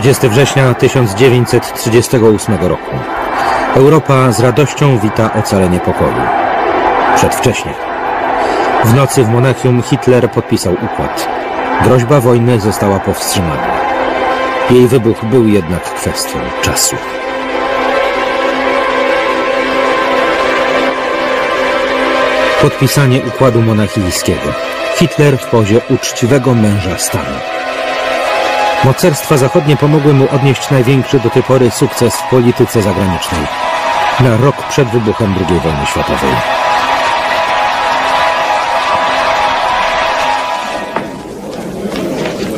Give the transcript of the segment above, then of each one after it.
30 września 1938 roku. Europa z radością wita ocalenie pokoju. Przedwcześnie. W nocy w Monachium Hitler podpisał układ. Groźba wojny została powstrzymana. Jej wybuch był jednak kwestią czasu. Podpisanie układu monachijskiego. Hitler w pozie uczciwego męża stanu. Mocarstwa zachodnie pomogły mu odnieść największy do tej pory sukces w polityce zagranicznej. Na rok przed wybuchem II wojny światowej.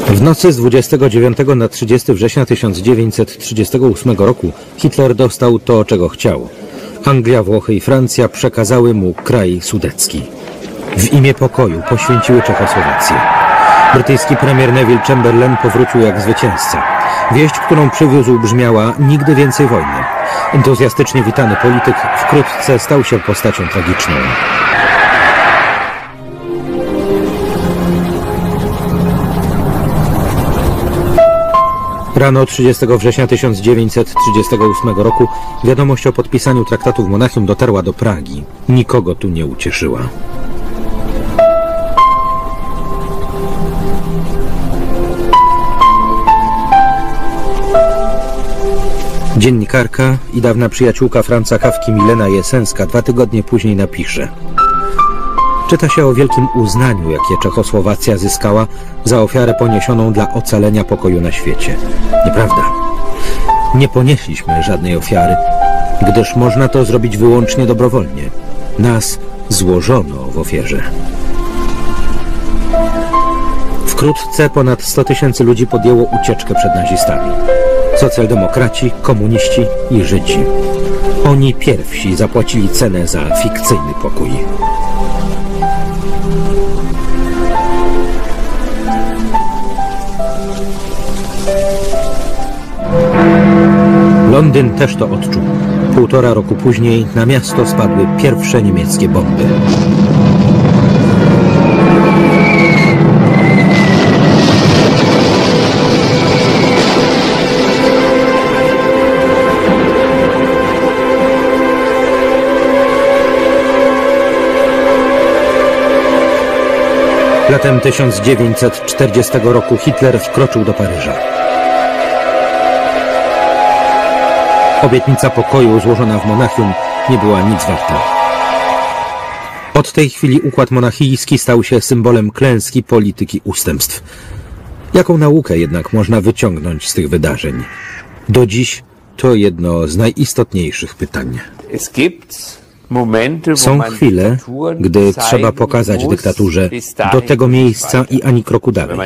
W nocy z 29 na 30 września 1938 roku Hitler dostał to, czego chciał. Anglia, Włochy i Francja przekazały mu kraj sudecki. W imię pokoju poświęciły Czechosłowację. Brytyjski premier Neville Chamberlain powrócił jak zwycięzca. Wieść, którą przywiózł brzmiała nigdy więcej wojny. Entuzjastycznie witany polityk wkrótce stał się postacią tragiczną. Rano 30 września 1938 roku wiadomość o podpisaniu traktatu w Monachium dotarła do Pragi. Nikogo tu nie ucieszyła. Dziennikarka i dawna przyjaciółka Franca Kawki Milena Jesenska dwa tygodnie później napisze Czyta się o wielkim uznaniu, jakie Czechosłowacja zyskała za ofiarę poniesioną dla ocalenia pokoju na świecie. Nieprawda. Nie ponieśliśmy żadnej ofiary, gdyż można to zrobić wyłącznie dobrowolnie. Nas złożono w ofierze. Wkrótce ponad 100 tysięcy ludzi podjęło ucieczkę przed nazistami. Socjaldemokraci, komuniści i Żydzi. Oni pierwsi zapłacili cenę za fikcyjny pokój. Londyn też to odczuł. Półtora roku później na miasto spadły pierwsze niemieckie bomby. Latem 1940 roku Hitler wkroczył do Paryża. Obietnica pokoju złożona w Monachium nie była nic warta. Od tej chwili układ monachijski stał się symbolem klęski polityki ustępstw. Jaką naukę jednak można wyciągnąć z tych wydarzeń? Do dziś to jedno z najistotniejszych pytań. Są chwile, gdy trzeba pokazać dyktaturze do tego miejsca i ani kroku dalej.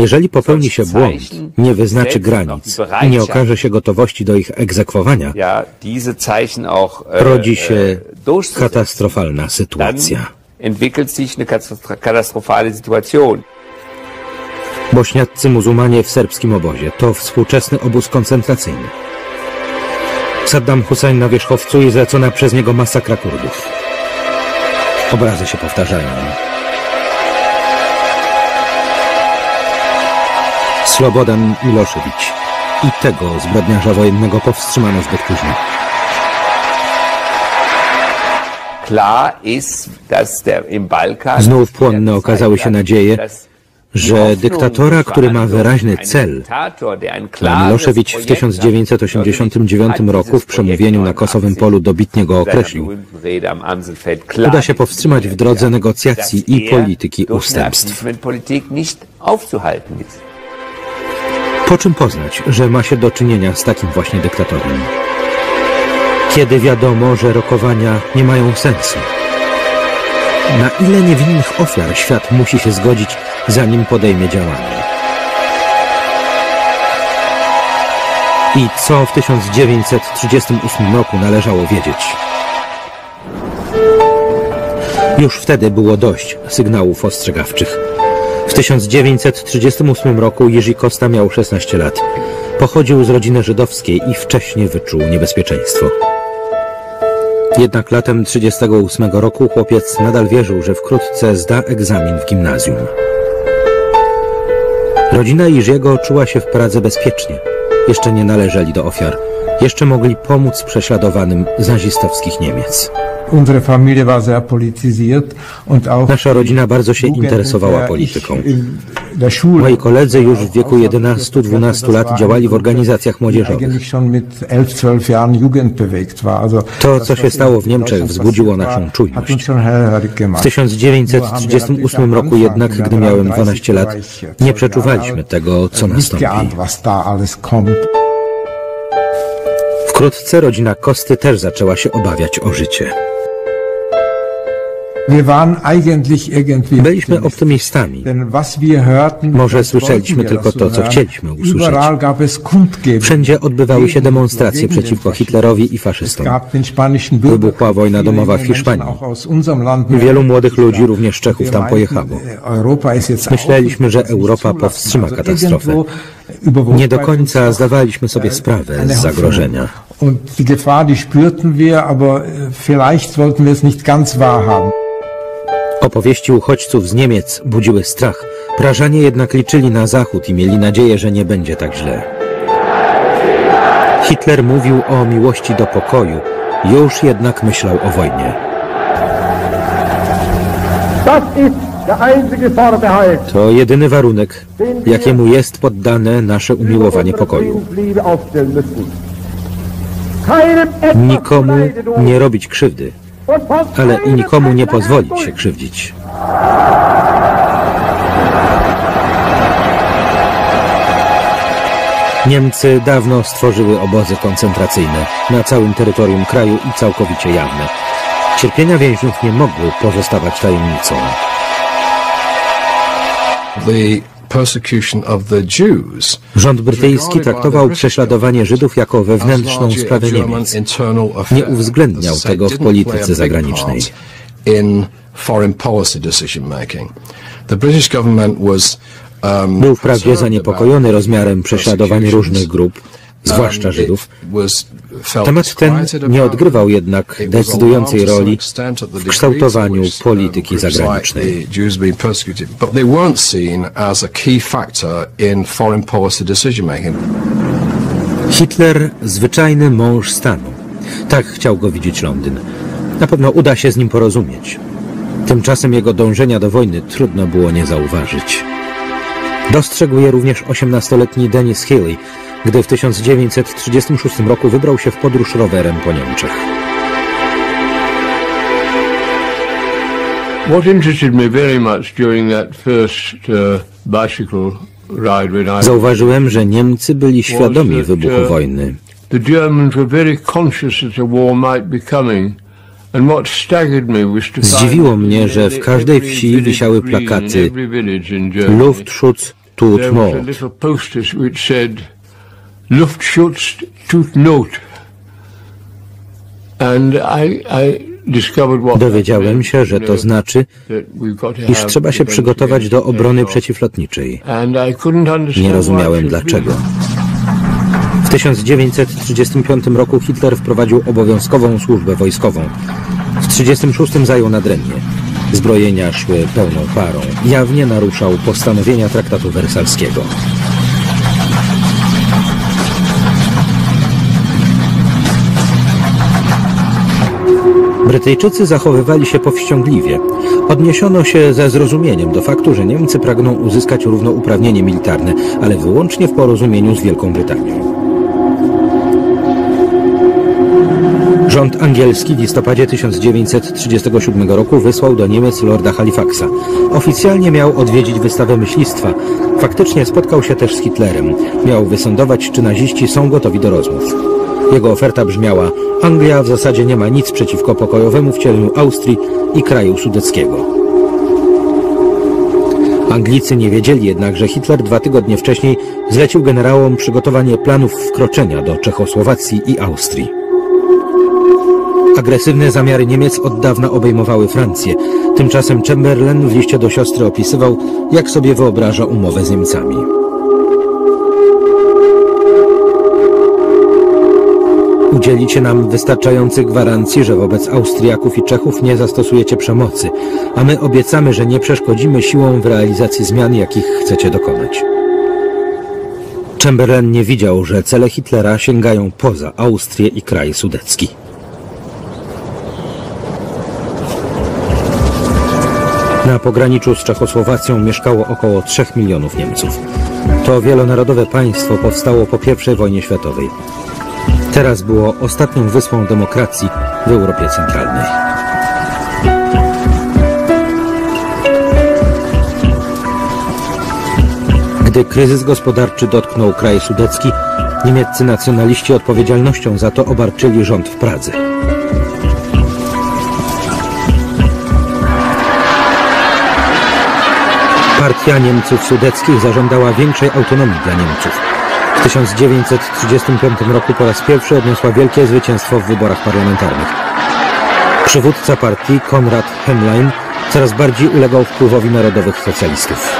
Jeżeli popełni się błąd, nie wyznaczy granic i nie okaże się gotowości do ich egzekwowania, rodzi się katastrofalna sytuacja. Bośniaccy muzułmanie w serbskim obozie to współczesny obóz koncentracyjny. Saddam Hussein na wierzchowcu i zlecona przez niego masakra Kurdów. Obrazy się powtarzają. Slobodan Miloszewicz. I tego zbrodniarza wojennego powstrzymano zbyt późno. Znów płonne okazały się nadzieje, że dyktatora, który ma wyraźny cel, a Miloszewicz w 1989 roku w przemówieniu na Kosowym Polu dobitnie go określił, uda się powstrzymać w drodze negocjacji i polityki ustępstw. Po czym poznać, że ma się do czynienia z takim właśnie dyktatorem? Kiedy wiadomo, że rokowania nie mają sensu? Na ile niewinnych ofiar świat musi się zgodzić, zanim podejmie działanie? I co w 1938 roku należało wiedzieć? Już wtedy było dość sygnałów ostrzegawczych. W 1938 roku Jerzy Kosta miał 16 lat. Pochodził z rodziny żydowskiej i wcześnie wyczuł niebezpieczeństwo. Jednak latem 1938 roku chłopiec nadal wierzył, że wkrótce zda egzamin w gimnazjum. Rodzina Iżiego czuła się w Pradze bezpiecznie. Jeszcze nie należeli do ofiar. Jeszcze mogli pomóc prześladowanym z nazistowskich Niemiec. Nasza rodzina bardzo się interesowała polityką. Moi koledzy już w wieku 11-12 lat działali w organizacjach młodzieżowych. eigentlich schon mit 11-12 Jahren Jugend bewegt war. Also To, co się stało w Niemczech, wzbudziło naszą czujność. W gemacht. 1938 roku jednak, gdy miałem 12 lat, nie przeczuwaliśmy tego, co nastąpi. Wkrótce rodzina Kosty też zaczęła się obawiać o życie. Byliśmy optymistami. Może słyszeliśmy tylko to, co chcieliśmy usłyszeć. Wszędzie odbywały się demonstracje przeciwko Hitlerowi i faszystom. Wybuchła wojna domowa w Hiszpanii. Wielu młodych ludzi, również Czechów, tam pojechało. Jetzt Myśleliśmy, że Europa powstrzyma katastrofę. Nie do końca zdawaliśmy sobie äh, sprawę z zagrożenia. Und die Gefahr, die spürten wir, aber äh, vielleicht wollten wir es nicht ganz wahrhaben. Opowieści uchodźców z Niemiec budziły strach. Prażanie jednak liczyli na Zachód i mieli nadzieję, że nie będzie tak źle. Hitler mówił o miłości do pokoju, już jednak myślał o wojnie. To jedyny warunek, jakiemu jest poddane nasze umiłowanie pokoju. Nikomu nie robić krzywdy, ale nikomu nie pozwolić się krzywdzić. Niemcy dawno stworzyły obozy koncentracyjne na całym terytorium kraju i całkowicie jawne. Cierpienia więźniów nie mogły pozostawać tajemnicą. Rząd brytyjski traktował prześladowanie Żydów jako wewnętrzną sprawę Niemiec. Nie uwzględniał tego w polityce zagranicznej. Um, Był wprawdzie zaniepokojony rozmiarem prześladowań różnych grup, zwłaszcza Um, Żydów. Temat ten nie odgrywał jednak decydującej roli w kształtowaniu um, polityki zagranicznej. Hitler zwyczajny mąż stanu. Tak chciał go widzieć Londyn. Na pewno uda się z nim porozumieć. Tymczasem jego dążenia do wojny trudno było nie zauważyć. Dostrzegł je również 18-letni Dennis Healy, gdy w 1936 roku wybrał się w podróż rowerem po Niemczech. What interested me very much during that first uh, bicycle Zauważyłem, że Niemcy byli świadomi wybuchu uh, wojny. the Germans were very conscious that a war might be coming. Zdziwiło mnie, że w każdej wsi wisiały plakaty Luftschutz tut there Luftschutz tut Not. And I, I Dowiedziałem się, że to znaczy, iż trzeba się przygotować do obrony przeciwlotniczej. Nie rozumiałem dlaczego. W 1935 roku Hitler wprowadził obowiązkową służbę wojskową. W 1936 zajął Nadrenię. Zbrojenia szły pełną parą. Jawnie naruszał postanowienia traktatu wersalskiego. Brytyjczycy zachowywali się powściągliwie. Odniesiono się ze zrozumieniem do faktu, że Niemcy pragną uzyskać równouprawnienie militarne, ale wyłącznie w porozumieniu z Wielką Brytanią. Rząd angielski w listopadzie 1937 roku wysłał do Niemiec lorda Halifaxa. Oficjalnie miał odwiedzić wystawę myślistwa. Faktycznie spotkał się też z Hitlerem. Miał wysądować, czy naziści są gotowi do rozmów. Jego oferta brzmiała: Anglia w zasadzie nie ma nic przeciwko pokojowemu wcieleniu Austrii i kraju sudeckiego. Anglicy nie wiedzieli jednak, że Hitler dwa tygodnie wcześniej zlecił generałom przygotowanie planów wkroczenia do Czechosłowacji i Austrii. Agresywne zamiary Niemiec od dawna obejmowały Francję. Tymczasem Chamberlain w liście do siostry opisywał, jak sobie wyobraża umowę z Niemcami. Udzielicie nam wystarczających gwarancji, że wobec Austriaków i Czechów nie zastosujecie przemocy, a my obiecamy, że nie przeszkodzimy siłą w realizacji zmian, jakich chcecie dokonać. Chamberlain nie widział, że cele Hitlera sięgają poza Austrię i kraj sudecki. Na pograniczu z Czechosłowacją mieszkało około 3 milionów Niemców. To wielonarodowe państwo powstało po I wojnie światowej. Teraz było ostatnią wyspą demokracji w Europie Centralnej. Gdy kryzys gospodarczy dotknął kraj sudecki, niemieccy nacjonaliści odpowiedzialnością za to obarczyli rząd w Pradze. Partia Niemców Sudeckich zażądała większej autonomii dla Niemców. W 1935 roku po raz pierwszy odniosła wielkie zwycięstwo w wyborach parlamentarnych. Przywódca partii, Konrad Hemlein, coraz bardziej ulegał wpływowi narodowych socjalistów.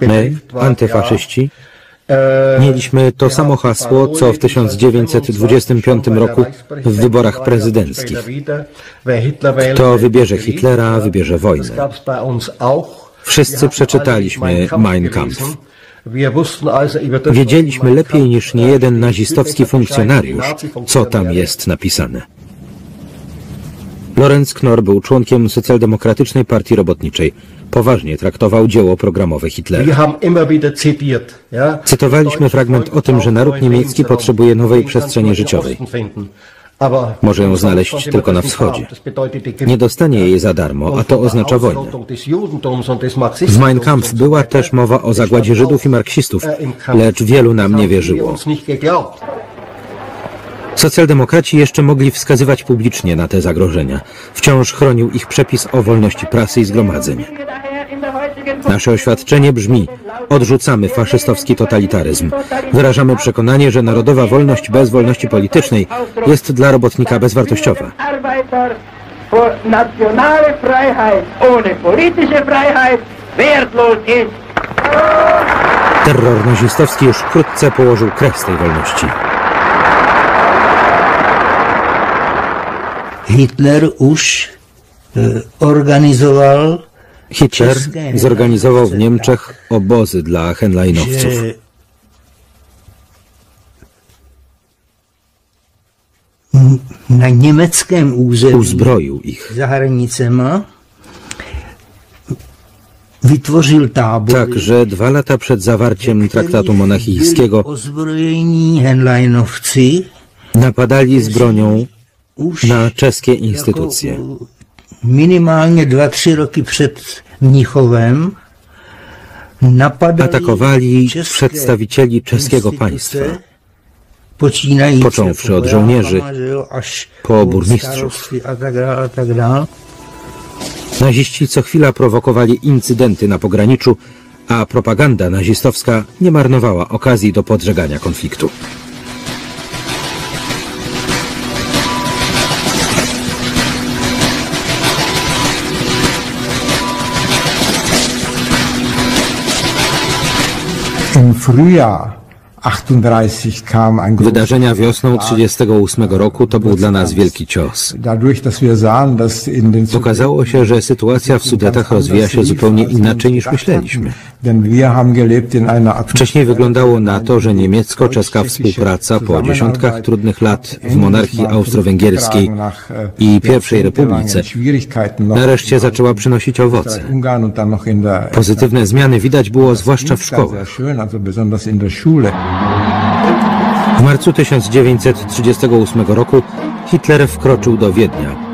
My, antyfaszyści, äh, mieliśmy to samo hasło, co w 1925 roku w wyborach prezydenckich. Kto wybierze Hitlera, wybierze wojnę. Wszyscy przeczytaliśmy Mein Kampf. Wiedzieliśmy lepiej niż niejeden nazistowski funkcjonariusz, co tam jest napisane. Lorenz Knorr był członkiem Socjaldemokratycznej Partii Robotniczej. Poważnie traktował dzieło programowe Hitlera. Cytowaliśmy fragment o tym, że naród niemiecki potrzebuje nowej przestrzeni życiowej. Może ją znaleźć tylko na wschodzie. Nie dostanie jej za darmo, a to oznacza wojnę. W Mein Kampf była też mowa o zagładzie Żydów i marksistów, lecz wielu nam nie wierzyło. Socjaldemokraci jeszcze mogli wskazywać publicznie na te zagrożenia. Wciąż chronił ich przepis o wolności prasy i zgromadzeń. Nasze oświadczenie brzmi: odrzucamy faszystowski totalitaryzm. Wyrażamy przekonanie, że narodowa wolność bez wolności politycznej jest dla robotnika bezwartościowa. Terror nazistowski już wkrótce położył kres tej wolności. Hitler už e, organizoval Hitler zorganizował w Niemczech obozy dla Henleinowców. na území Uzbroił ich. za hranicema vytvořil tábory, Tak, że dwa lata przed zawarciem traktatu monachijskiego ozbrojení Henleinovci napadali z bronią na czeskie instytucje. Tři roky před Mnichovem napadali Atakowali przedstawicieli czeskiego państwa. Począwszy od żołnierzy, po burmistrzów. tak tak. Naziści co chwila prowokowali incydenty na pograniczu, a propaganda nazistowska nie marnowała okazji do podżegania konfliktu. Im Frühjahr 38 kam ein großer Wydarzenia wiosną 1938 roku to był dla nas wielki cios. Okazało się, że sytuacja w Sudetach rozwija się zupełnie inaczej niż myśleliśmy. Wcześniej wyglądało na to, że niemiecko-czeska współpraca po dziesiątkach trudnych lat w monarchii austro-węgierskiej i pierwszej republice nareszcie zaczęła przynosić owoce. Pozytywne zmiany widać było zwłaszcza w szkołach. W marcu 1938 roku Hitler wkroczył do Wiednia.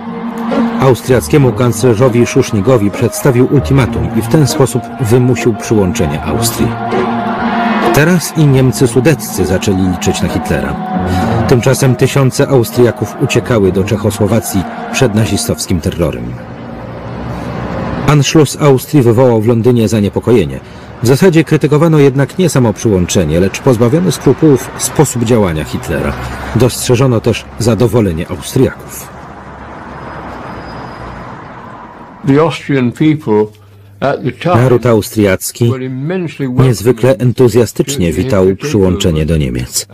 Austriackiemu kanclerzowi Szusznigowi przedstawił ultimatum i w ten sposób wymusił przyłączenie Austrii. Teraz i Niemcy sudeccy zaczęli liczyć na Hitlera. Tymczasem tysiące Austriaków uciekały do Czechosłowacji przed nazistowskim terrorem. Anschluss Austrii wywołał w Londynie zaniepokojenie. W zasadzie krytykowano jednak nie samo przyłączenie, lecz pozbawiony skrupułów sposób działania Hitlera. Dostrzeżono też zadowolenie Austriaków. Naród austriacki niezwykle entuzjastycznie witał przyłączenie do Niemiec.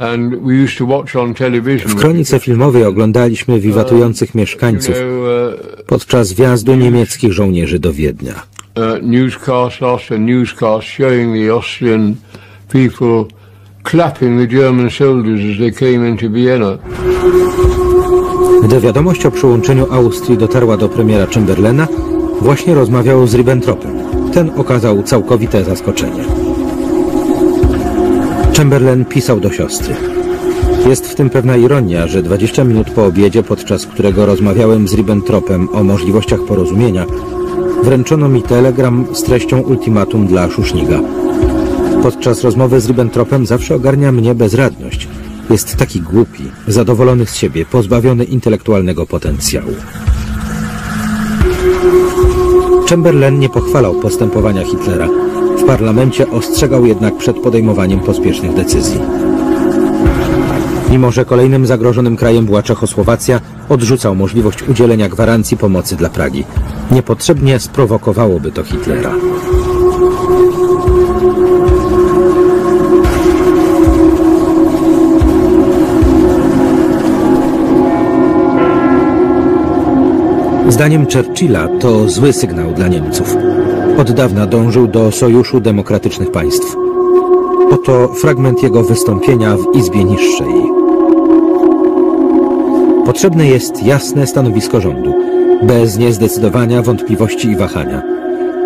W kronice filmowej oglądaliśmy wiwatujących mieszkańców uh, podczas wjazdu niemieckich żołnierzy do Wiednia. Uh, newscast after newscast showing the Austrian people clapping the German soldiers as they came into Vienna. Gdy wiadomość o przyłączeniu Austrii dotarła do premiera Chamberlaina, właśnie rozmawiał z Ribbentropem. Ten okazał całkowite zaskoczenie. Chamberlain pisał do siostry. Jest w tym pewna ironia, że 20 minut po obiedzie, podczas którego rozmawiałem z Ribbentropem o możliwościach porozumienia, wręczono mi telegram z treścią ultimatum dla Szuszniga. Podczas rozmowy z Ribbentropem zawsze ogarnia mnie bezradność. Jest taki głupi, zadowolony z siebie, pozbawiony intelektualnego potencjału. Chamberlain nie pochwalał postępowania Hitlera. W parlamencie ostrzegał jednak przed podejmowaniem pospiesznych decyzji. Mimo, że kolejnym zagrożonym krajem była Czechosłowacja, odrzucał możliwość udzielenia gwarancji pomocy dla Pragi. Niepotrzebnie sprowokowałoby to Hitlera. Zdaniem Churchilla to zły sygnał dla Niemców. Od dawna dążył do Sojuszu Demokratycznych Państw. Oto fragment jego wystąpienia w Izbie Niższej. Potrzebne jest jasne stanowisko rządu, bez niezdecydowania, wątpliwości i wahania.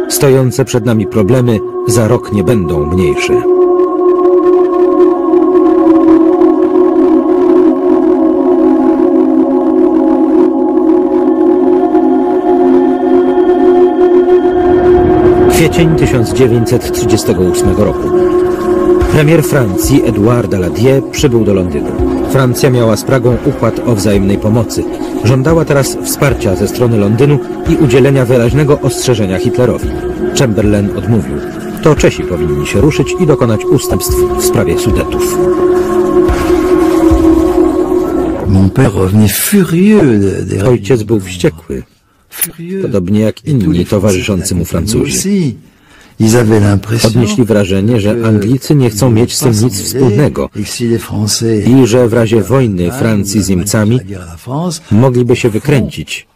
Stojące przed nami problemy za rok nie będą mniejsze. Kwiecień 1938 roku. Premier Francji Edouard Daladier przybył do Londynu. Francja miała z Pragą układ o wzajemnej pomocy. Żądała teraz wsparcia ze strony Londynu i udzielenia wyraźnego ostrzeżenia Hitlerowi. Chamberlain odmówił. To Czesi powinni się ruszyć i dokonać ustępstw w sprawie Sudetów. Ojciec był wściekły, podobnie jak inni towarzyszący mu Francuzi. Odnieśli wrażenie, że Anglicy nie chcą mieć z tym nic wspólnego i że w razie wojny Francji z Niemcami mogliby się wykręcić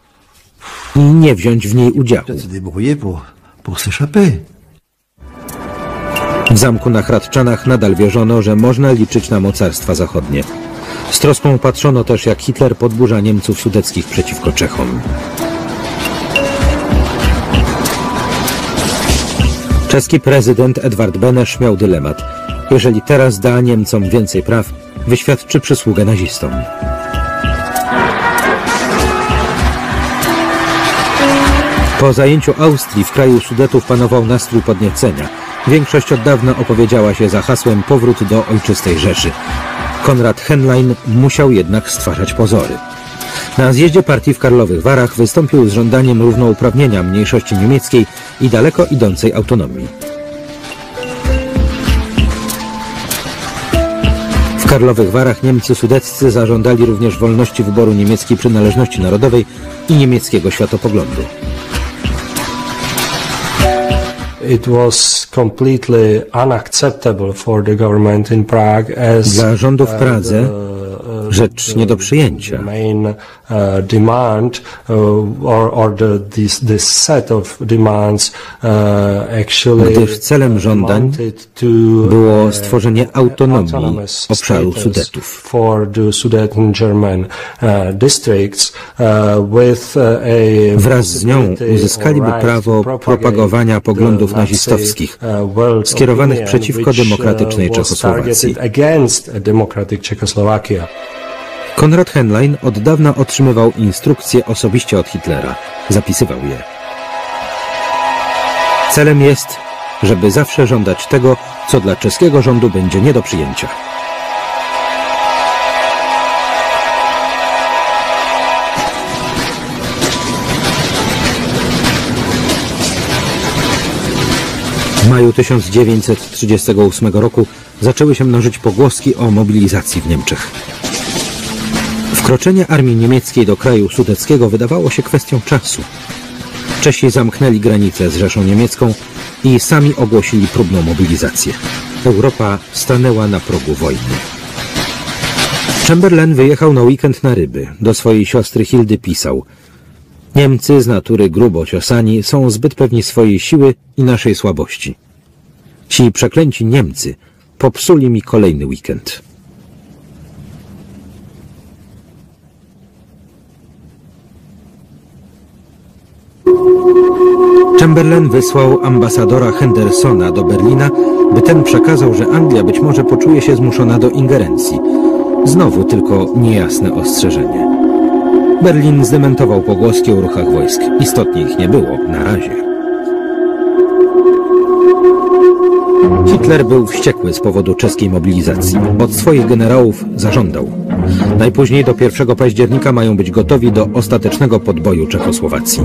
i nie wziąć w niej udziału. W zamku na Hradczanach nadal wierzono, że można liczyć na mocarstwa zachodnie. Z troską patrzono też, jak Hitler podburza Niemców sudeckich przeciwko Czechom. Czeski prezydent Edward Benesz miał dylemat. Jeżeli teraz da Niemcom więcej praw, wyświadczy przysługę nazistom. Po zajęciu Austrii w kraju Sudetów panował nastrój podniecenia. Większość od dawna opowiedziała się za hasłem powrót do ojczystej Rzeszy. Konrad Henlein musiał jednak stwarzać pozory. Na zjeździe partii w Karlowych Warach wystąpił z żądaniem równouprawnienia mniejszości niemieckiej i daleko idącej autonomii. W Karlowych Warach Niemcy sudeccy zażądali również wolności wyboru niemieckiej przynależności narodowej i niemieckiego światopoglądu. Dla rządu w Pradze uh, uh, rzecz nie do przyjęcia. Uh, demand uh, or, or the, this, this set of demands uh, actually Gdyż celem żądań było stworzenie autonomii obszaru Sudetów. For the Sudeten German districts with a Wraz z nią uzyskaliby prawo propagowania poglądów nazistowskich skierowanych przeciwko demokratycznej Czechosłowacji. Konrad Henlein od dawna otrzymywał instrukcje osobiście od Hitlera. Zapisywał je. Celem jest, żeby zawsze żądać tego, co dla czeskiego rządu będzie nie do przyjęcia. W maju 1938 roku zaczęły się mnożyć pogłoski o mobilizacji w Niemczech. Wkroczenie armii niemieckiej do kraju sudeckiego wydawało się kwestią czasu. Czesi zamknęli granicę z Rzeszą Niemiecką i sami ogłosili próbną mobilizację. Europa stanęła na progu wojny. Chamberlain wyjechał na weekend na ryby. Do swojej siostry Hildy pisał Niemcy z natury grubo ciosani są zbyt pewni swojej siły i naszej słabości. Ci przeklęci Niemcy popsuli mi kolejny weekend. Chamberlain wysłał ambasadora Hendersona do Berlina, by ten przekazał, że Anglia być może poczuje się zmuszona do ingerencji. Znowu tylko niejasne ostrzeżenie. Berlin zdementował pogłoski o ruchach wojsk. Istotnie ich nie było, na razie. Hitler był wściekły z powodu czeskiej mobilizacji. Od swoich generałów zażądał. Najpóźniej do 1 października mają być gotowi do ostatecznego podboju Czechosłowacji.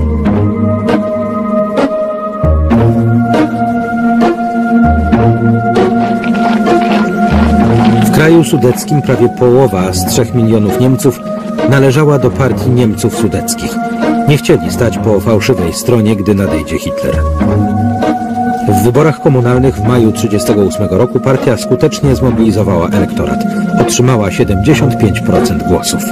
Kraju sudeckim prawie połowa z 3 milionów Niemców należała do partii Niemców Sudeckich. Nie chcieli stać po fałszywej stronie, gdy nadejdzie Hitler. W wyborach komunalnych w maju 1938 roku partia skutecznie zmobilizowała elektorat. Otrzymała 75% głosów.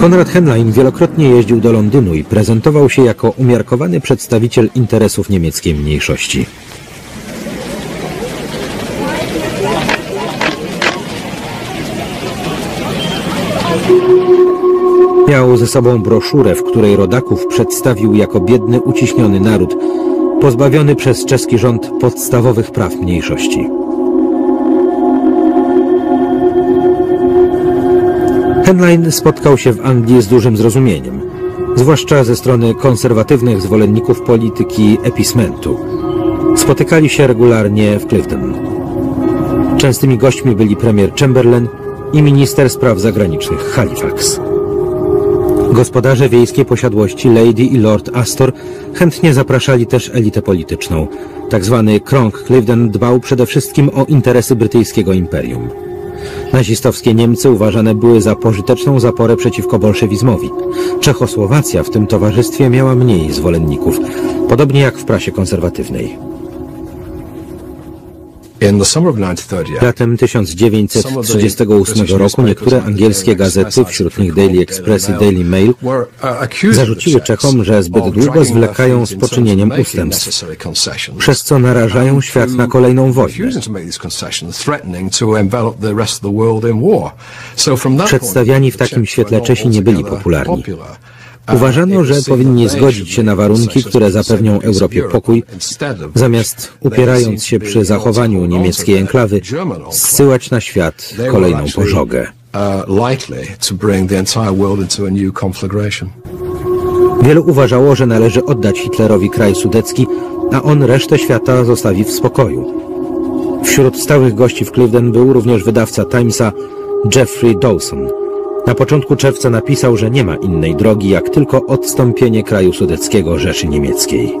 Konrad Henlein wielokrotnie jeździł do Londynu i prezentował się jako umiarkowany przedstawiciel interesów niemieckiej mniejszości. Miał ze sobą broszurę, w której rodaków przedstawił jako biedny, uciśniony naród, pozbawiony przez czeski rząd podstawowych praw mniejszości. Henlein spotkał się w Anglii z dużym zrozumieniem, zwłaszcza ze strony konserwatywnych zwolenników polityki epismentu. Spotykali się regularnie w Clifton. Częstymi gośćmi byli premier Chamberlain i minister spraw zagranicznych Halifax. Gospodarze wiejskiej posiadłości Lady i Lord Astor chętnie zapraszali też elitę polityczną. Tak zwany krąg Clifton dbał przede wszystkim o interesy brytyjskiego imperium. Nazistowskie Niemcy uważane były za pożyteczną zaporę przeciwko bolszewizmowi. Czechosłowacja w tym towarzystwie miała mniej zwolenników, podobnie jak w prasie konserwatywnej. Latem 1938 roku niektóre angielskie gazety, wśród nich Daily Express i Daily Mail, zarzuciły Czechom, że zbyt długo zwlekają z poczynieniem ustępstw, przez co narażają świat na kolejną wojnę. Przedstawiani w takim świetle Czesi nie byli popularni. Uważano, że powinni zgodzić się na warunki, które zapewnią Europie pokój, zamiast upierając się przy zachowaniu niemieckiej enklawy, zsyłać na świat kolejną pożogę. Wielu uważało, że należy oddać Hitlerowi kraj sudecki, a on resztę świata zostawi w spokoju. Wśród stałych gości w Clifton był również wydawca Timesa Jeffrey Dawson – na początku czerwca napisał, że nie ma innej drogi, jak tylko odstąpienie kraju sudeckiego Rzeszy Niemieckiej.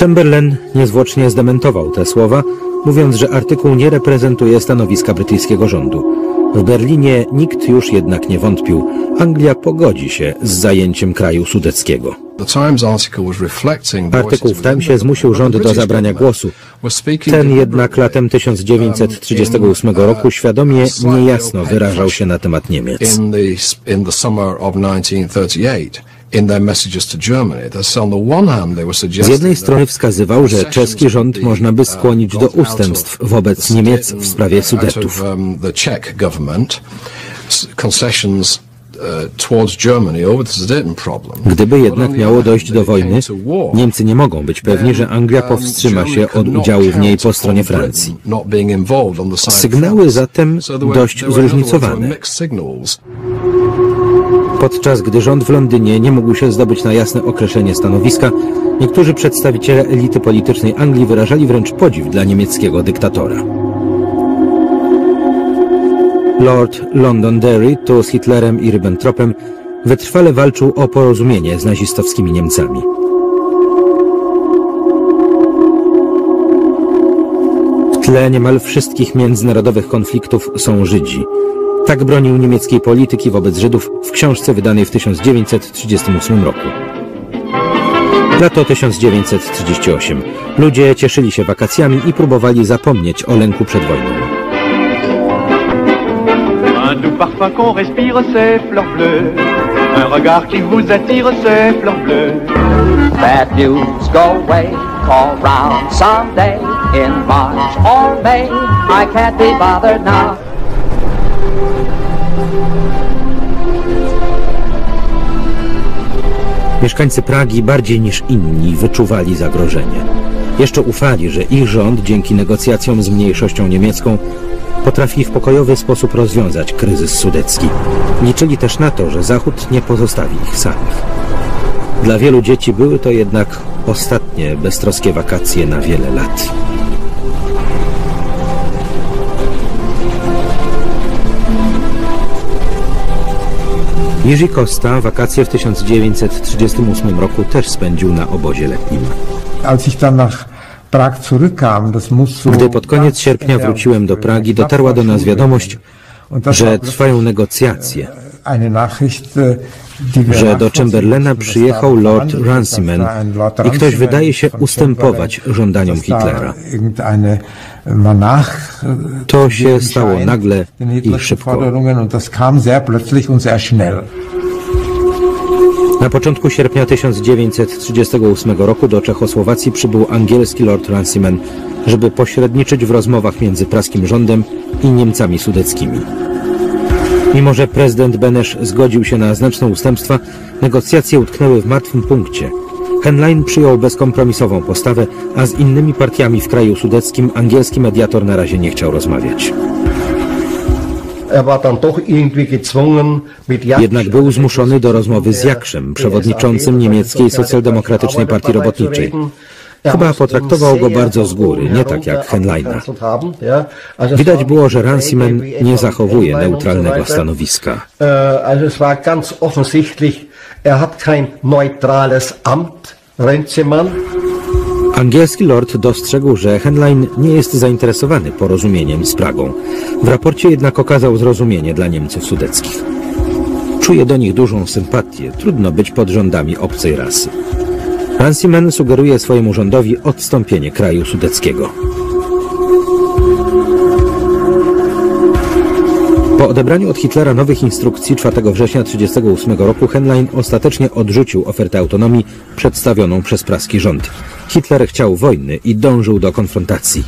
Chamberlain niezwłocznie zdementował te słowa, mówiąc, że artykuł nie reprezentuje stanowiska brytyjskiego rządu. W Berlinie nikt już jednak nie wątpił. Anglia pogodzi się z zajęciem kraju sudeckiego. Artykuł w Timesie zmusił rząd do zabrania głosu. Ten jednak latem 1938 roku świadomie niejasno wyrażał się na temat Niemiec. Z jednej strony wskazywał, że czeski rząd można by skłonić do ustępstw wobec Niemiec w sprawie Sudetów. Gdyby jednak miało dojść do wojny, Niemcy nie mogą być pewni, że Anglia powstrzyma się od udziału w niej po stronie Francji. Sygnały zatem dość zróżnicowane. Podczas gdy rząd w Londynie nie mógł się zdobyć na jasne określenie stanowiska, niektórzy przedstawiciele elity politycznej Anglii wyrażali wręcz podziw dla niemieckiego dyktatora. Lord Londonderry, tu z Hitlerem i Ribbentropem, wytrwale walczył o porozumienie z nazistowskimi Niemcami. W tle niemal wszystkich międzynarodowych konfliktów są Żydzi. Tak bronił niemieckiej polityki wobec Żydów w książce wydanej w 1938 roku. Lato 1938. Ludzie cieszyli się wakacjami i próbowali zapomnieć o lęku przed wojną. Un parfum qu'on respire, c'est fleurs bleues. Un regard qui vous attire, c'est fleurs bleues. Bad news go away, call round someday in March or May. I can't be bothered now. Mieszkańcy Pragi bardziej niż inni wyczuwali zagrożenie. Jeszcze ufali, że ich rząd dzięki negocjacjom z mniejszością niemiecką potrafi w pokojowy sposób rozwiązać kryzys sudecki. Liczyli też na to, że Zachód nie pozostawi ich samych. Dla wielu dzieci były to jednak ostatnie beztroskie wakacje na wiele lat. Jerzy Costa wakacje w 1938 roku też spędził na obozie letnim. Gdy pod koniec sierpnia wróciłem do Pragi, dotarła do nas wiadomość, że trwają negocjacje, äh, że do Chamberlaina przyjechał Lord Runciman i ktoś wydaje się ustępować żądaniom Hitlera. äh, To się stało nagle i szybko. Na początku sierpnia 1938 roku do Czechosłowacji przybył angielski Lord Runciman, żeby pośredniczyć w rozmowach między praskim rządem i Niemcami sudeckimi. Mimo, że prezydent Benesz zgodził się na znaczne ustępstwa, negocjacje utknęły w martwym punkcie. Henlein przyjął bezkompromisową postawę, a z innymi partiami w kraju sudeckim angielski mediator na razie nie chciał rozmawiać. Er Jednak był zmuszony do rozmowy z Jakrzem, przewodniczącym niemieckiej socjaldemokratycznej partii robotniczej. Chyba potraktował go bardzo z góry, nie tak jak Henleina. Widać było, że Ranciman nie zachowuje neutralnego stanowiska. Äh, er. Angielski lord dostrzegł, że Henlein nie jest zainteresowany porozumieniem z Pragą. W raporcie jednak okazał zrozumienie dla Niemców sudeckich. Czuje do nich dużą sympatię, trudno być pod rządami obcej rasy. Ranciman sugeruje swojemu rządowi odstąpienie kraju sudeckiego. Po odebraniu od Hitlera nowych instrukcji 4 września 1938 roku Henlein ostatecznie odrzucił ofertę autonomii przedstawioną przez praski rząd. Hitler chciał wojny i dążył do konfrontacji.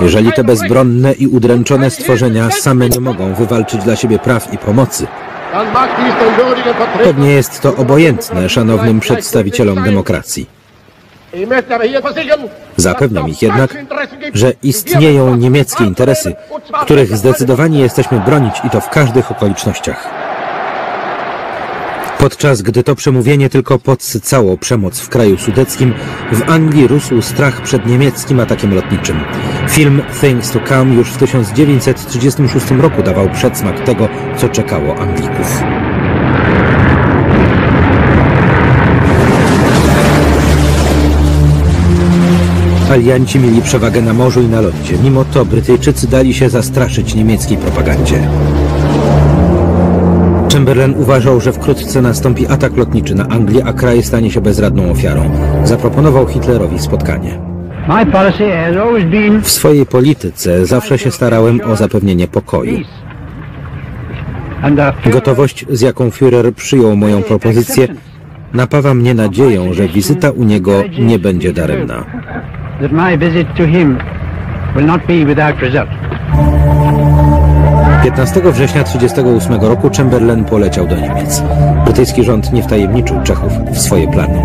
Jeżeli te bezbronne i udręczone stworzenia same nie mogą wywalczyć dla siebie praw i pomocy, pewnie jest to obojętne szanownym przedstawicielom demokracji. Zapewniam ich jednak, że istnieją niemieckie interesy, których zdecydowani jesteśmy bronić i to w każdych okolicznościach. Podczas gdy to przemówienie tylko podsycało przemoc w kraju sudeckim, w Anglii rósł strach przed niemieckim atakiem lotniczym. Film Things to Come już w 1936 roku dawał przedsmak tego, co czekało Anglików. Alianci mieli przewagę na morzu i na lądzie. Mimo to Brytyjczycy dali się zastraszyć niemieckiej propagandzie. Chamberlain uważał, że wkrótce nastąpi atak lotniczy na Anglię, a kraj stanie się bezradną ofiarą. Zaproponował Hitlerowi spotkanie. W swojej polityce zawsze się starałem o zapewnienie pokoju. the Gotowość, z jaką Führer przyjął moją propozycję, napawa mnie nadzieją, że wizyta u niego nie będzie daremna. 15 września 1938 roku Chamberlain poleciał do Niemiec. Brytyjski rząd nie wtajemniczył Czechów w swoje plany.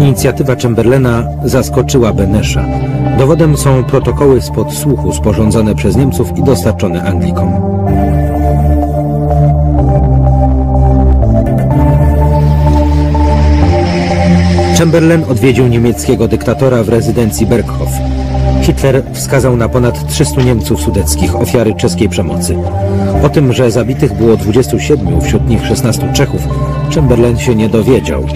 Inicjatywa Chamberlaina zaskoczyła Benesza. Dowodem są protokoły z podsłuchu sporządzone przez Niemców i dostarczone Anglikom. Chamberlain odwiedził niemieckiego dyktatora w rezydencji Berghof. Hitler wskazał na ponad 300 Niemców sudeckich, ofiary czeskiej przemocy. O tym, że zabitych było 27, wśród nich 16 Czechów, Chamberlain się nie dowiedział.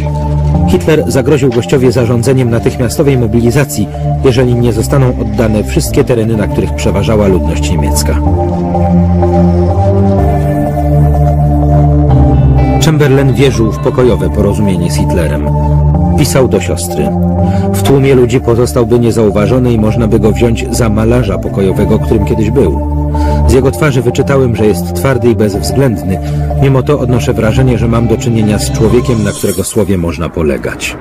Hitler zagroził gościowie zarządzeniem natychmiastowej mobilizacji, jeżeli nie zostaną oddane wszystkie tereny, na których przeważała ludność niemiecka. Chamberlain wierzył w pokojowe porozumienie z Hitlerem. Pisał do siostry. W tłumie ludzi pozostałby niezauważony i można by go wziąć za malarza pokojowego, którym kiedyś był. Z jego twarzy wyczytałem, że jest twardy i bezwzględny. Mimo to odnoszę wrażenie, że mam do czynienia z człowiekiem, na którego słowie można polegać.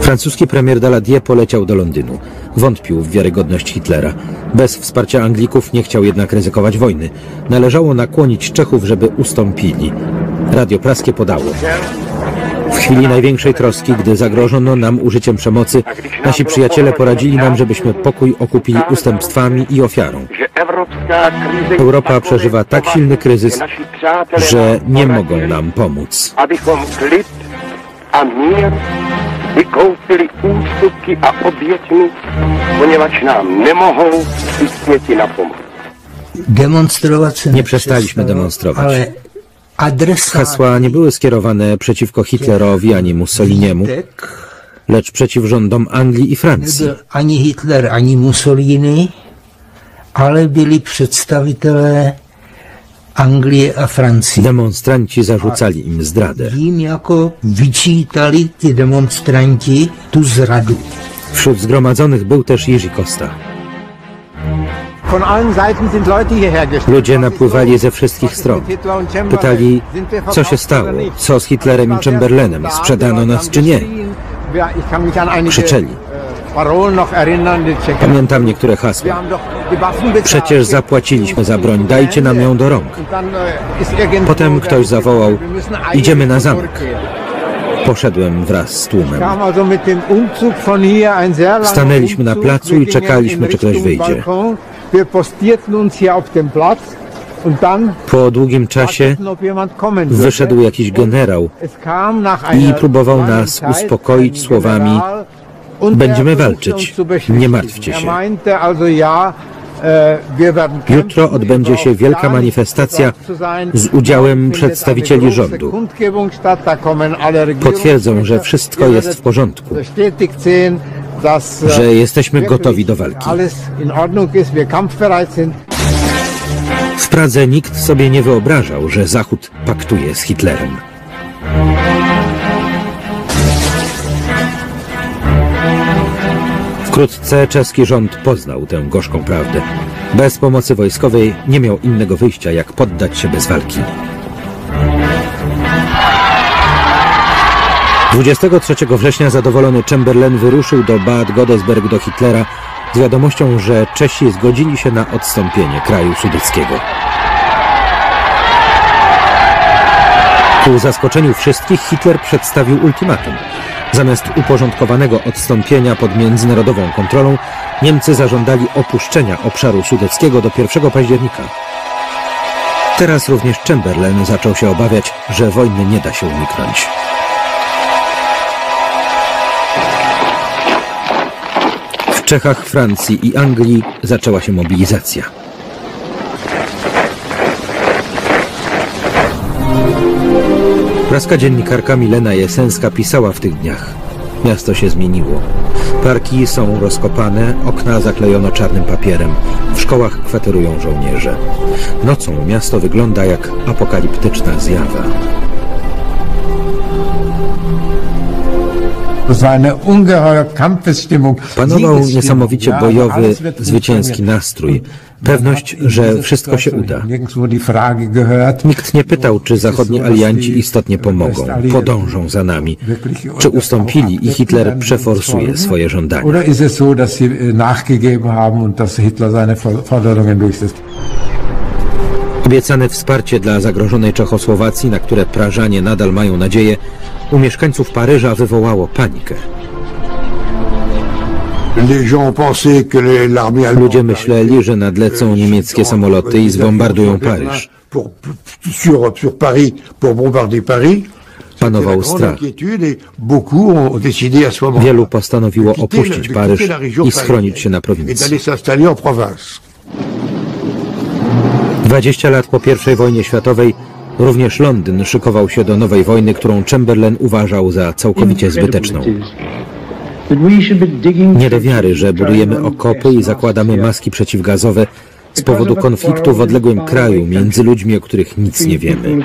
Francuski premier Daladier poleciał do Londynu. Wątpił w wiarygodność Hitlera. Bez wsparcia Anglików nie chciał jednak ryzykować wojny. Należało nakłonić Czechów, żeby ustąpili. Radio praskie podało. W chwili największej troski, gdy zagrożono nam użyciem przemocy, nasi przyjaciele poradzili nam, żebyśmy pokój okupili ustępstwami i ofiarą. Europa przeżywa tak silny kryzys, że nie mogą nam pomóc. a vykoupili ústupky a oběťmi, poněvadž nám nemohou přispěti na pomoc. Demonstrować Nie przestaliśmy demonstrować. Hasła nie były skierowane przeciwko Hitlerowi ani Mussoliniemu, lecz przeciw rządom Anglii i Francji. ani Hitler, ani Mussolini, ale byli przedstawiciele Anglii a Francji. Demonstranci zarzucali im zdradę. Jim jako vyčítali ti demonstranti tu zradu. Wśród zgromadzonych był też Jiří Costa. Ludzie napływali ze wszystkich stron. Pytali, co się stało, co z Hitlerem i Chamberlainem, sprzedano nas czy nie. Krzyczeli. Tschechen. Pamiętam niektóre hasła. Przecież zapłaciliśmy za broń, dajcie nam ją do rąk. Äh, Potem ktoś zawołał, idziemy na zamek. Poszedłem wraz z tłumem. Stanęliśmy na placu i czekaliśmy, czy ktoś wyjdzie. Po długim czasie wyszedł jakiś generał i próbował nas uspokoić słowami. Będziemy walczyć, nie martwcie się. kämpfen, Jutro odbędzie się wielka manifestacja z udziałem przedstawicieli rządu. Potwierdzą, że wszystko jest w porządku, äh, że jesteśmy gotowi do walki. W Pradze nikt sobie nie wyobrażał, że Zachód paktuje z Hitlerem. Wkrótce czeski rząd poznał tę gorzką prawdę. Bez pomocy wojskowej nie miał innego wyjścia, jak poddać się bez walki. 23 września zadowolony Chamberlain wyruszył do Bad Godesberg do Hitlera z wiadomością, że Czesi zgodzili się na odstąpienie kraju sudeckiego. Ku zaskoczeniu wszystkich Hitler przedstawił ultimatum. Zamiast uporządkowanego odstąpienia pod międzynarodową kontrolą, Niemcy zażądali opuszczenia obszaru sudeckiego do 1 października. Teraz również Chamberlain zaczął się obawiać, że wojny nie da się uniknąć. Czechach, Francji i Anglii zaczęła się mobilizacja. Praska dziennikarka Milena Jesenska pisała w tych dniach. Miasto się zmieniło. Parki są rozkopane, okna zaklejono czarnym papierem. W szkołach kwaterują żołnierze. Nocą miasto wygląda jak apokaliptyczna zjawa. Panował niesamowicie bojowy, zwycięski nastrój. Pewność, że wszystko się uda. Nikt nie pytał, czy zachodni alianci istotnie pomogą, podążą za nami, czy ustąpili i Hitler przeforsuje swoje żądania. Obiecane wsparcie dla zagrożonej Czechosłowacji, na które Prażanie nadal mają nadzieję, u mieszkańców Paryża wywołało panikę. Ludzie myśleli, że nadlecą niemieckie samoloty i zbombardują Paryż. Panował strach. Wielu postanowiło opuścić Paryż i schronić się na prowincji. 20 lat po I wojnie światowej Również Londyn szykował się do nowej wojny, którą Chamberlain uważał za całkowicie zbyteczną. Nie do wiary, że budujemy okopy i zakładamy maski przeciwgazowe z powodu konfliktu w odległym kraju między ludźmi, o których nic nie wiemy.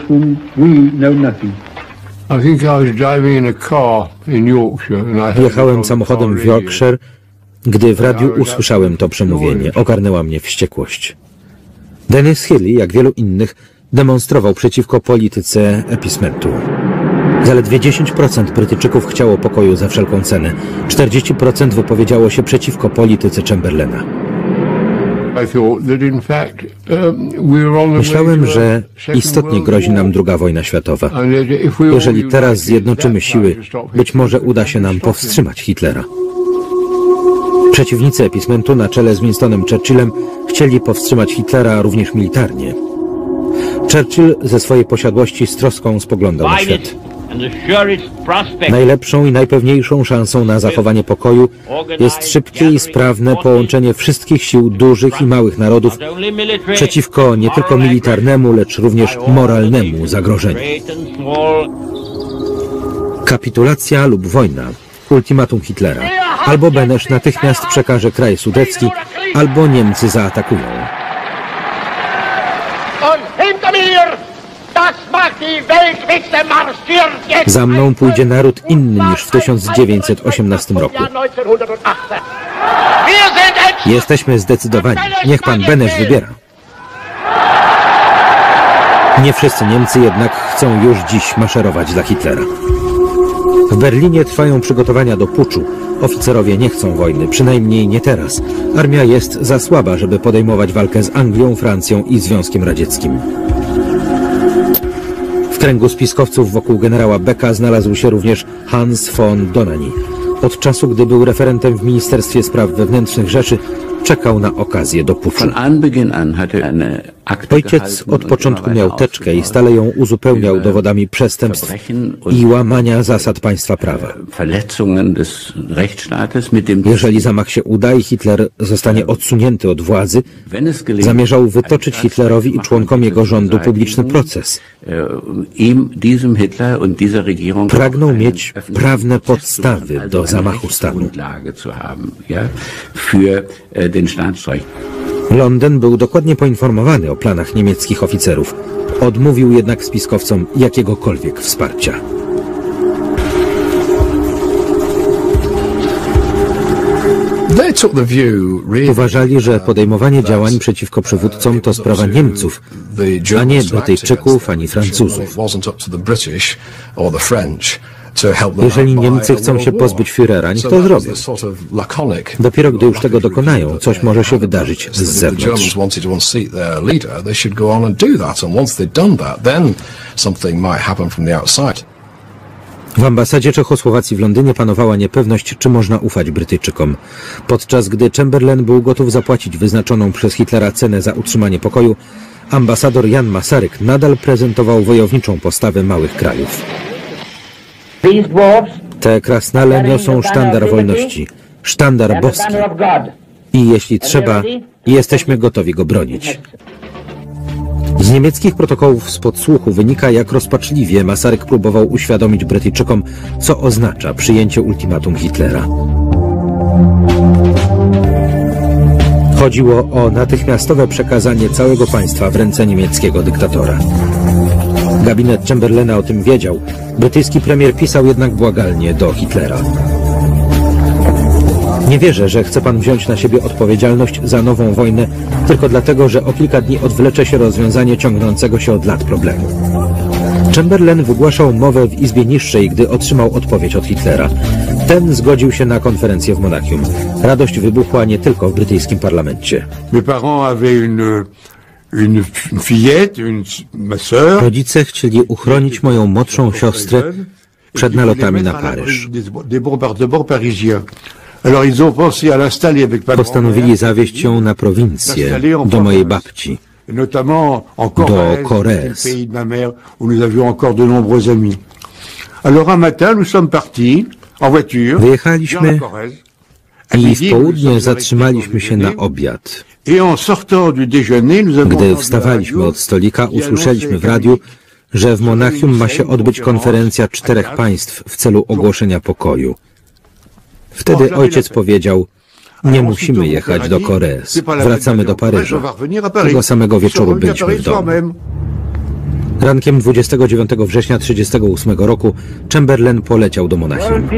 Jechałem samochodem w. Yorkshire, gdy w radiu usłyszałem to przemówienie. Ogarnęła mnie wściekłość. Dennis Healy, jak wielu innych, demonstrował przeciwko polityce epismentu. Zaledwie 10% Brytyjczyków chciało pokoju za wszelką cenę. 40% wypowiedziało się przeciwko polityce Chamberlaina. Um, Myślałem, że istotnie grozi nam druga wojna światowa. Jeżeli teraz zjednoczymy siły, być może uda się nam powstrzymać Hitlera. Przeciwnicy epismentu na czele z Winstonem Churchillem chcieli powstrzymać Hitlera również militarnie. Churchill ze swojej posiadłości z troską spoglądał na świat. Najlepszą i najpewniejszą szansą na zachowanie pokoju jest szybkie i sprawne połączenie wszystkich sił dużych i małych narodów przeciwko nie tylko militarnemu, lecz również moralnemu zagrożeniu. Kapitulacja lub wojna. Ultimatum Hitlera. Albo Benesz natychmiast przekaże kraj sudecki, albo Niemcy zaatakują. Za mną pójdzie naród inny niż w 1918 roku. Jahr 1918. Wir sind entschlossen. Jesteśmy zdecydowani. Niech pan Benesz wybiera. Nie wszyscy Niemcy jednak chcą już dziś maszerować dla Hitlera. W Berlinie trwają przygotowania do puczu. Oficerowie nie chcą wojny, przynajmniej nie teraz. Armia jest za słaba, żeby podejmować walkę z Anglią, Francją i Związkiem Radzieckim. W kręgu spiskowców wokół generała Becka znalazł się również Hans von Donani. Od czasu, gdy był referentem w Ministerstwie Spraw Wewnętrznych Rzeszy, czekał na okazję do puczu. Ojciec od początku miał teczkę i stale ją uzupełniał dowodami przestępstw i łamania zasad państwa prawa. Jeżeli zamach się uda i Hitler zostanie odsunięty od władzy, zamierzał wytoczyć Hitlerowi i członkom jego rządu publiczny proces. Pragnął mieć prawne podstawy do zamachu stanu. Londyn był dokładnie poinformowany o planach niemieckich oficerów. Odmówił jednak spiskowcom jakiegokolwiek wsparcia. They took the view, really, Uważali, że podejmowanie działań przeciwko przywódcom to sprawa Niemców, a nie Brytyjczyków ani. Francuzów. Jeżeli Niemcy chcą się pozbyć Führera, niech to zrobią. Dopiero gdy już tego dokonają, coś może się wydarzyć z zewnątrz. W ambasadzie Czechosłowacji w Londynie panowała niepewność, czy można ufać Brytyjczykom. Podczas gdy Chamberlain był gotów zapłacić wyznaczoną przez Hitlera cenę za utrzymanie pokoju, ambasador Jan Masaryk nadal prezentował wojowniczą postawę małych krajów. Te krasnale niosą sztandar wolności, sztandar boski i jeśli trzeba, jesteśmy gotowi go bronić. Z niemieckich protokołów z podsłuchu wynika, jak rozpaczliwie Masaryk próbował uświadomić Brytyjczykom, co oznacza przyjęcie ultimatum Hitlera. Chodziło o natychmiastowe przekazanie całego państwa w ręce niemieckiego dyktatora. Gabinet Chamberlaina o tym wiedział. Brytyjski premier pisał jednak błagalnie do Hitlera. Nie wierzę, że chce pan wziąć na siebie odpowiedzialność za nową wojnę tylko dlatego, że o kilka dni odwlecze się rozwiązanie ciągnącego się od lat problemu. Chamberlain wygłaszał mowę w Izbie Niższej, gdy otrzymał odpowiedź od Hitlera. Ten zgodził się na konferencję w Monachium. Radość wybuchła nie tylko w brytyjskim parlamencie. Mes parents avaient une, une fillette, ma soeur. Rodzice chcieli uchronić moją młodszą siostrę przed nalotami na Paryż. Postanowili zawieźć ją na prowincję, do mojej babci, do Corrèze, Alors un matin, nous sommes partis en voiture Wyjechaliśmy i w południe zatrzymaliśmy się na obiad. Gdy wstawaliśmy od stolika, usłyszeliśmy w radiu, że w Monachium ma się odbyć konferencja czterech państw w celu ogłoszenia pokoju. Wtedy ojciec powiedział, nie musimy jechać do Korees, wracamy do Paryża. Tego samego wieczoru byliśmy w domu. Rankiem 29 września 1938 roku Chamberlain poleciał do Monachium.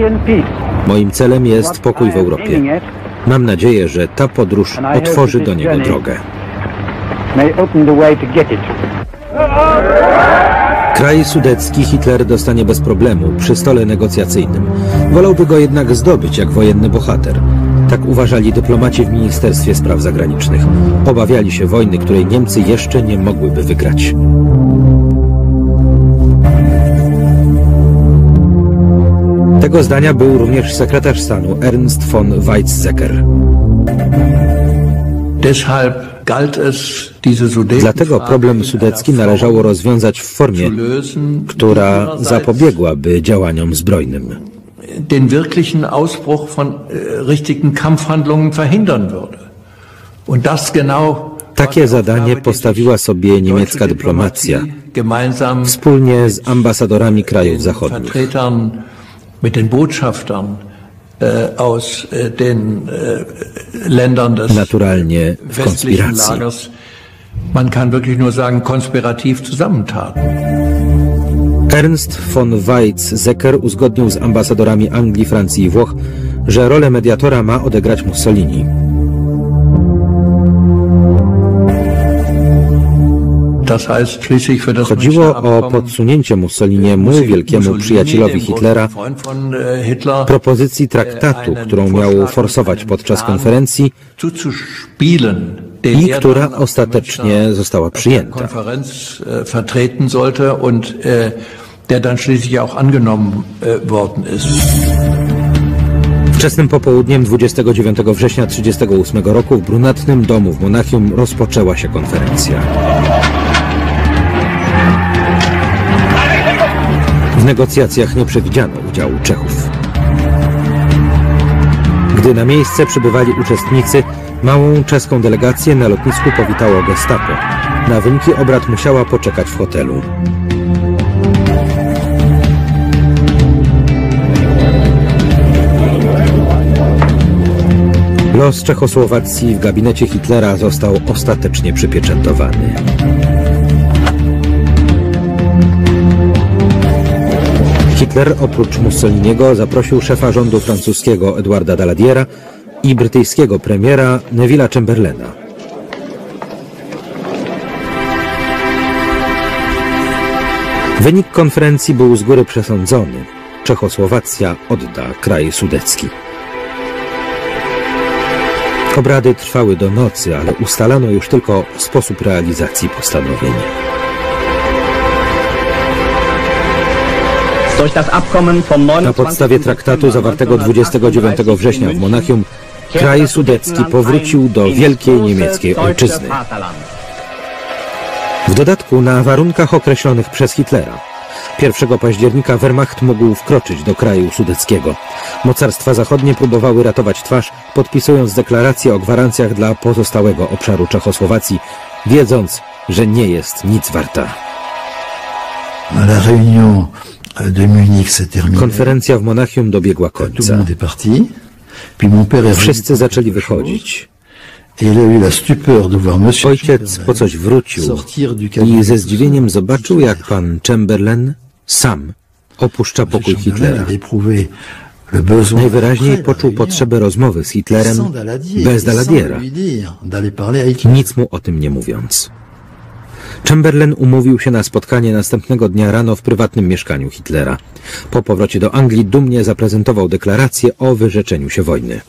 Moim celem jest pokój w Europie. Mam nadzieję, że ta podróż otworzy do niego drogę. Kraj sudecki Hitler dostanie bez problemu przy stole negocjacyjnym. Wolałby go jednak zdobyć jak wojenny bohater. Tak uważali dyplomaci w Ministerstwie Spraw Zagranicznych. Obawiali się wojny, której Niemcy jeszcze nie mogłyby wygrać. Tego zdania był również sekretarz stanu Ernst von Weizsäcker. Dlatego problem sudecki należało rozwiązać w formie, która zapobiegłaby działaniom zbrojnym. den wirklichen Ausbruch von äh, richtigen Kampfhandlungen verhindern würde. Und das genau Takie zadanie postawiła sobie niemiecka dyplomacja wspólnie z ambasadorami krajów zachodnich. Mit den Botschaftern äh, aus äh, den äh, Ländern des Naturalnie w westlichen. Lagers, man kann wirklich nur sagen, konspirativ zusammentaten. Ernst von Weizsäcker uzgodnił z ambasadorami Anglii, Francji i Włoch, że rolę mediatora ma odegrać Mussolini. Chodziło o podsunięcie Mussoliniemu, wielkiemu przyjacielowi Hitlera, Hitler, propozycji traktatu, którą miał forsować podczas konferencji i er która ostatecznie została przyjęta. Konferenz vertreten sollte und der dann schließlich auch angenommen worden ist. Wczesnym popołudniem 29 września 1938 roku w brunatnym domu w Monachium rozpoczęła się konferencja. Negocjacjach nie przewidziano udziału Czechów. Gdy na miejsce przybywali uczestnicy, małą czeską delegację na lotnisku powitało gestapo. Na wyniki obrad musiała poczekać w hotelu. Los Czechosłowacji w gabinecie Hitlera został ostatecznie przypieczętowany. Hitler oprócz Mussoliniego zaprosił szefa rządu francuskiego Edwarda Daladiera i brytyjskiego premiera Neville'a Chamberlaina. Wynik konferencji był z góry przesądzony. Czechosłowacja odda kraj sudecki. Obrady trwały do nocy, ale ustalano już tylko sposób realizacji postanowień. Na podstawie traktatu zawartego 29 września w Monachium kraj sudecki powrócił do wielkiej niemieckiej ojczyzny. W dodatku na warunkach określonych przez Hitlera. 1 października Wehrmacht mógł wkroczyć do kraju sudeckiego. Mocarstwa zachodnie próbowały ratować twarz, podpisując deklarację o gwarancjach dla pozostałego obszaru Czechosłowacji, wiedząc, że nie jest nic warta. Terminée. Konferencja w Monachium dobiegła końca. Wszyscy zaczęli wychodzić. Ojciec po coś wrócił i ze zdziwieniem zobaczył, jak pan Chamberlain sam opuszcza pokój Hitlera. Najwyraźniej poczuł potrzebę rozmowy z Hitlerem bez Daladiera, nic mu o tym nie mówiąc. Chamberlain umówił się na spotkanie następnego dnia rano w prywatnym mieszkaniu Hitlera. Po powrocie do Anglii dumnie zaprezentował deklarację o wyrzeczeniu się wojny.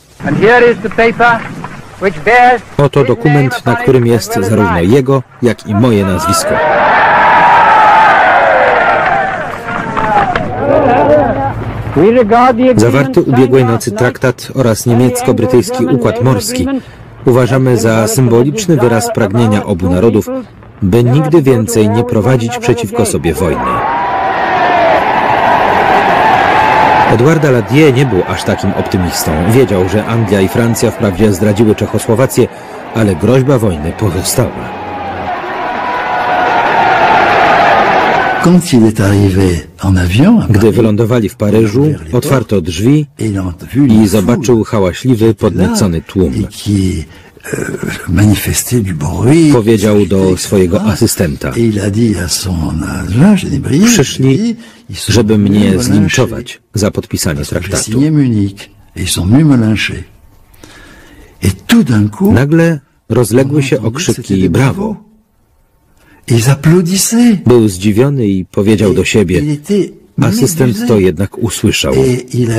Oto dokument, na którym jest zarówno jego, jak i moje nazwisko. Zawarty ubiegłej nocy traktat oraz niemiecko-brytyjski układ morski uważamy za symboliczny wyraz pragnienia obu narodów, by nigdy więcej nie prowadzić przeciwko sobie wojny. Edouard Daladier nie był aż takim optymistą. Wiedział, że Anglia i Francja wprawdzie zdradziły Czechosłowację, ale groźba wojny pozostała. Gdy wylądowali w Paryżu, otwarto drzwi i zobaczył hałaśliwy, podniecony tłum. Powiedział do swojego asystenta. Przyszli, żeby mnie zlinczować za podpisanie traktatu. Nagle rozległy się okrzyki brawo. Był zdziwiony i powiedział do siebie. Asystent to jednak usłyszał. Et il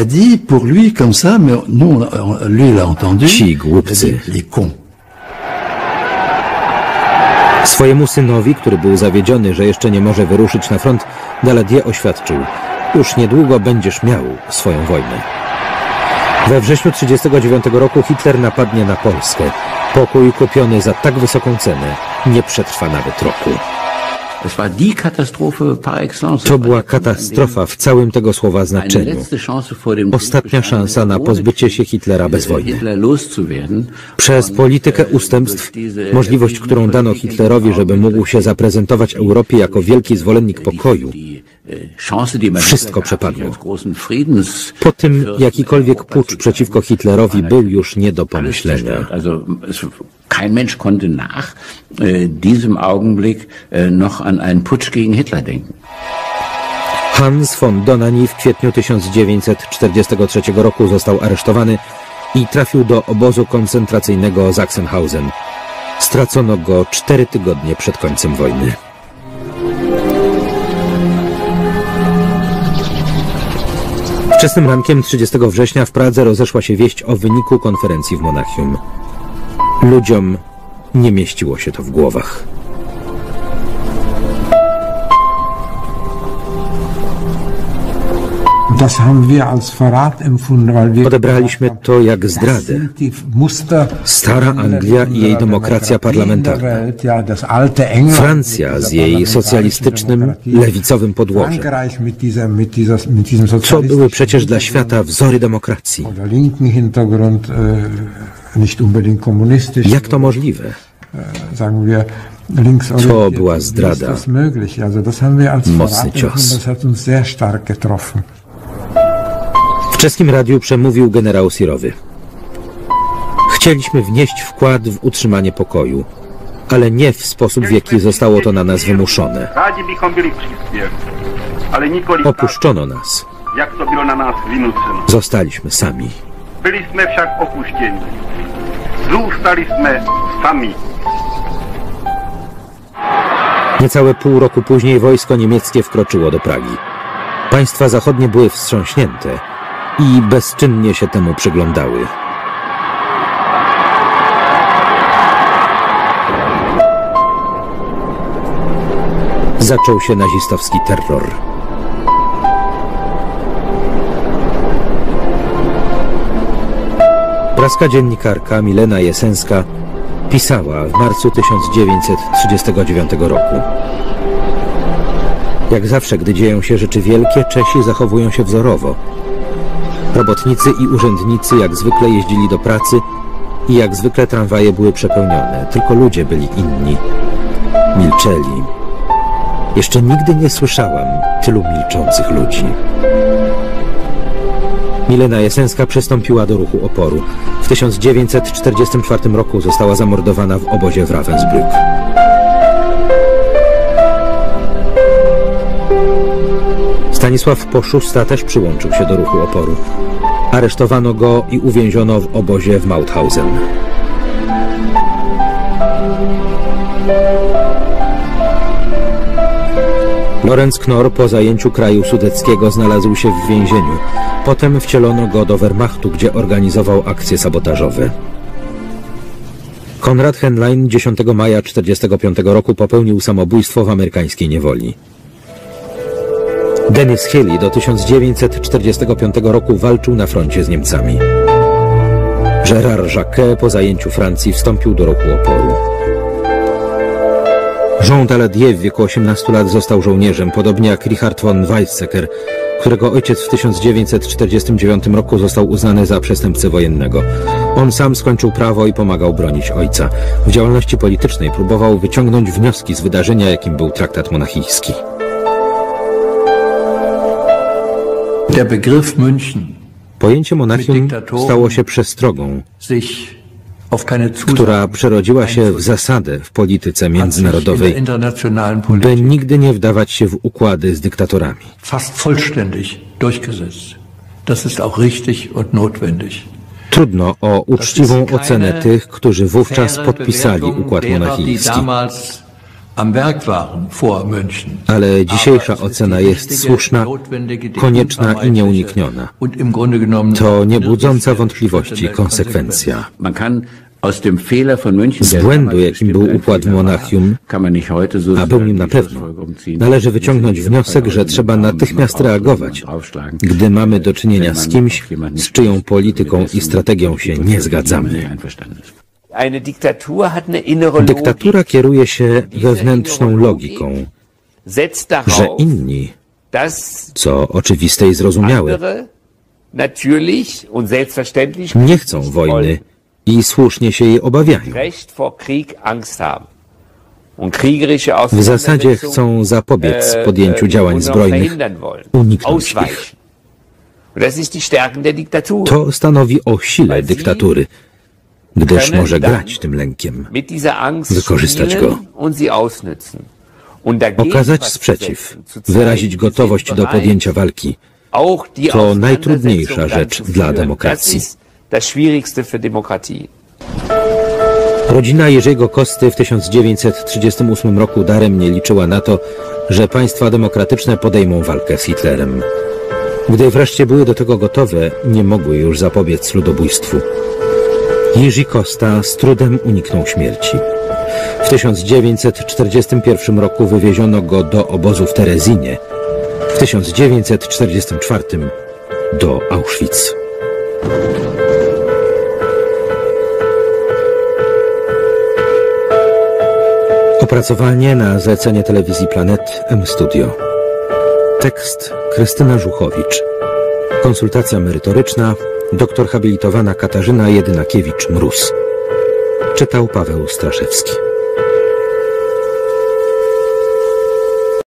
Swojemu synowi, który był zawiedziony, że jeszcze nie może wyruszyć na front, Daladier oświadczył: Już niedługo będziesz miał swoją wojnę. We wrześniu 1939 roku Hitler napadnie na Polskę. Pokój kupiony za tak wysoką cenę nie przetrwa nawet roku. To była katastrofa w całym tego słowa znaczeniu. Ostatnia szansa na pozbycie się Hitlera bez wojny. Przez politykę ustępstw, możliwość, którą dano Hitlerowi, żeby mógł się zaprezentować Europie jako wielki zwolennik pokoju, man Wszystko przepadło. po tym jakikolwiek pucz przeciwko Hitlerowi był już nie do pomyślenia. Kein Mensch konnte nach äh, diesem Augenblick äh, noch an einen Putsch gegen Hitler denken. Hans von Donani w kwietniu 1943 roku został aresztowany i trafił do obozu koncentracyjnego Sachsenhausen. Stracono go cztery tygodnie przed końcem wojny. Wczesnym rankiem 30 września w Pradze rozeszła się wieść o wyniku konferencji w Monachium. Ludziom nie mieściło się to w głowach. Odebraliśmy to jak zdradę. Stara Anglia i jej demokracja parlamentarna. Francja z jej socjalistycznym, lewicowym podłożem. Co były przecież dla świata wzory demokracji. äh, Jak to możliwe? äh. To była zdrada. Mocny cios. Czeskim radiu przemówił generał Sirowy. Chcieliśmy wnieść wkład w utrzymanie pokoju, ale nie w sposób, w jaki zostało to na nas wymuszone. Tak, Opuszczono nas. jak to bylo na vynuceno. Zostaliśmy sami. Byli jsme však opuštěni. Zůstali jsme sami. Niecałe pół roku później wojsko niemieckie wkroczyło do Pragi. Państwa zachodnie były wstrząśnięte i bezczynnie się temu przyglądały. Zaczął się nazistowski terror. Praska dziennikarka Milena Jesenska pisała w marcu 1939 roku. Jak zawsze, gdy dzieją się rzeczy wielkie, Czesi zachowują się wzorowo. Robotnicy i urzędnicy jak zwykle jeździli do pracy i jak zwykle tramwaje były przepełnione. Tylko ludzie byli inni. Milczeli. Jeszcze nigdy nie słyszałam tylu milczących ludzi. Milena Jesenska przystąpiła do ruchu oporu. W 1944 roku została zamordowana w obozie w Ravensbrück. Stanisław Poszusta też przyłączył się do ruchu oporu. Aresztowano go i uwięziono w obozie w Mauthausen. Lorenz Knorr po zajęciu kraju sudeckiego znalazł się w więzieniu. Potem wcielono go do Wehrmachtu, gdzie organizował akcje sabotażowe. Konrad Henlein 10 maja 1945 roku popełnił samobójstwo w amerykańskiej niewoli. Denis Healy do 1945 roku walczył na froncie z Niemcami. Gérard Jacquet po zajęciu Francji wstąpił do ruchu oporu. Jean Daladier w wieku 18 lat został żołnierzem, podobnie jak Richard von Weizsäcker, którego ojciec w 1949 roku został uznany za przestępcę wojennego. On sam skończył prawo i pomagał bronić ojca. W działalności politycznej próbował wyciągnąć wnioski z wydarzenia, jakim był traktat monachijski. Pojęcie Monachium stało się przestrogą, która przerodziła się w zasadę w polityce międzynarodowej, by nigdy nie wdawać się w układy z dyktatorami. Trudno o uczciwą ocenę tych, którzy wówczas podpisali układ monachijski. Ale dzisiejsza ocena jest słuszna, konieczna i nieunikniona. To niebudząca wątpliwości konsekwencja. Z błędu, jakim był układ w Monachium, a był nim na pewno, należy wyciągnąć wniosek, że trzeba natychmiast reagować, gdy mamy do czynienia z kimś, z czyją polityką i strategią się nie zgadzamy. Dyktatura kieruje się wewnętrzną logiką, że inni, co oczywiste i zrozumiałe, nie chcą wojny i słusznie się jej obawiają. W zasadzie chcą zapobiec äh, podjęciu äh, działań zbrojnych, uniknąć ich. To stanowi o sile dyktatury, gdyż może grać tym lękiem, wykorzystać go. okazać sprzeciw, wyrazić gotowość do podjęcia walki. To najtrudniejsza rzecz dla demokracji. Rodzina Jerzego Kosty w 1938 roku darem nie liczyła na to, że państwa demokratyczne podejmą walkę z Hitlerem. Gdy wreszcie były do tego gotowe, nie mogły już zapobiec ludobójstwu. Jerzy Costa z trudem uniknął śmierci. W 1941 roku wywieziono go do obozu w Terezinie, w 1944 do Auschwitz. Opracowanie na zlecenie telewizji Planet M Studio. Tekst Krystyna Żuchowicz. Konsultacja merytoryczna doktor habilitowana Katarzyna Jedynakiewicz-Mróz. Czytał Paweł Straszewski.